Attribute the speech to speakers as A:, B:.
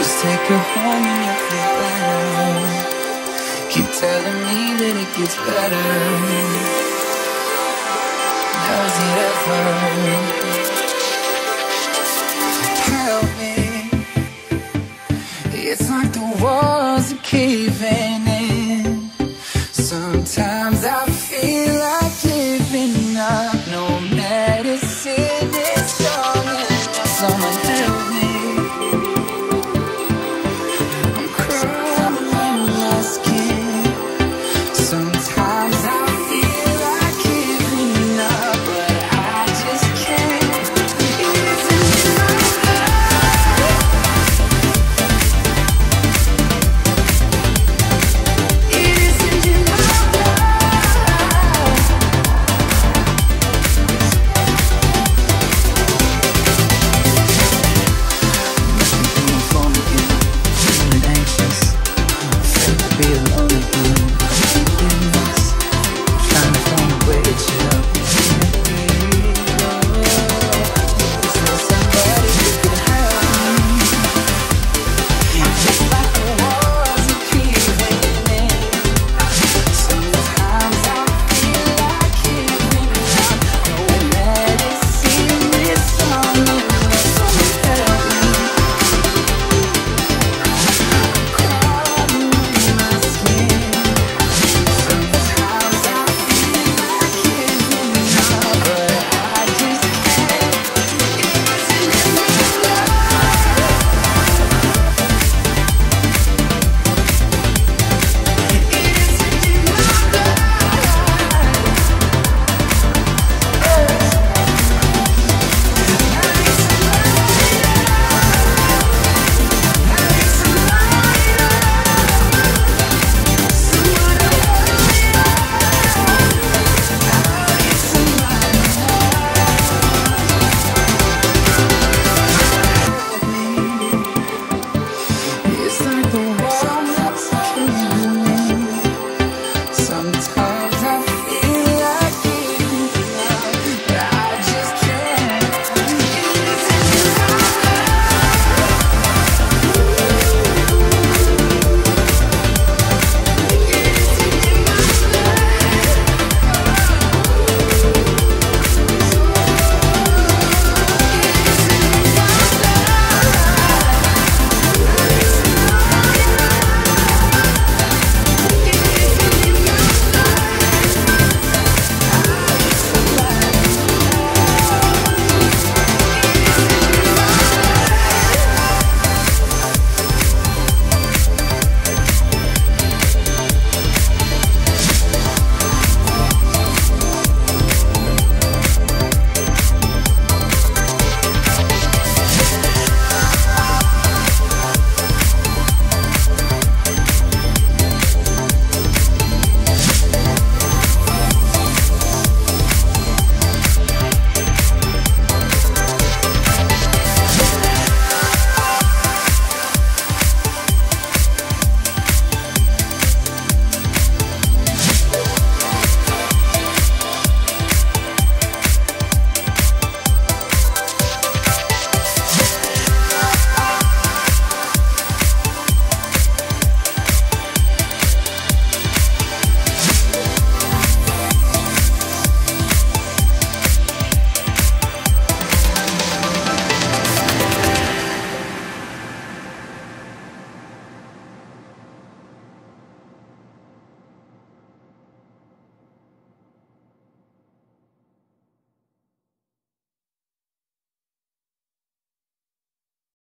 A: Just take her home and you'll feel better. Keep telling me that it gets better. Does it ever? Help me. It's like the walls are caving in. Sometimes I